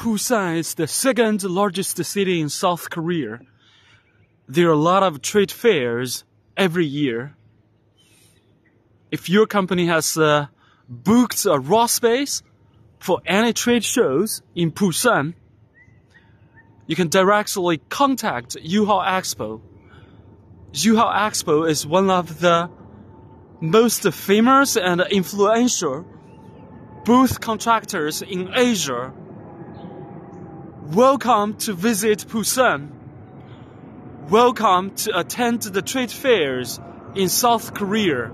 Busan is the second largest city in South Korea. There are a lot of trade fairs every year. If your company has uh, booked a raw space for any trade shows in Busan, you can directly contact Yoho Expo. Yoho Expo is one of the most famous and influential booth contractors in Asia. Welcome to visit Busan. Welcome to attend the trade fairs in South Korea.